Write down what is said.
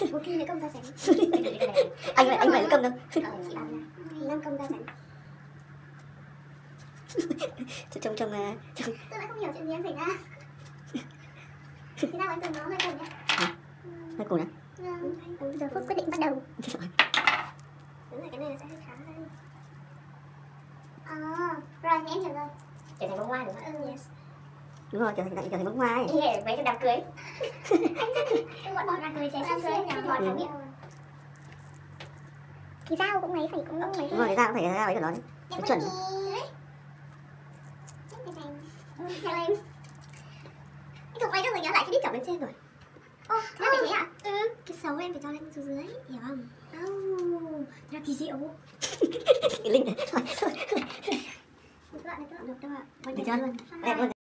một công gia anh lại anh lại công đâu? Là năm công gia sẵn. Trong trong à, trong tôi lại không hiểu chuyện gì đang xảy ra. Thì ra anh từng nó hơi gần nhé hơi cùn á Vâng, giờ phút quyết định bắt đầu. Đúng rồi, cái này nó sẽ hơi khá hơn À, rồi, thì em hiểu rồi trở thành bông hoa đúng không? Ừ, yes đúng rồi trở thành trở thành bông hoa ấy. Ý nghĩa mấy cái đám cưới. Bọn bọn là cười trẻ xinh xinh nhỏ bọn thắng Thì sao? Cũng mấy phải cũng mấy đúng rồi cái ra cũng phải ra ấy của nó đấy. Em chuẩn. Theo em. Cậu quay đâu rồi nhớ lại cái đít chọc bên trên rồi. Ô, thế là thế à? Ừ. Cái xấu em phải cho lên xuống dưới, hiểu không? Oh, ra kỳ diệu. Cái linh này. Thôi thôi Các bạn này các bạn được đâu ạ Được chưa? đẹp luôn